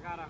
cara.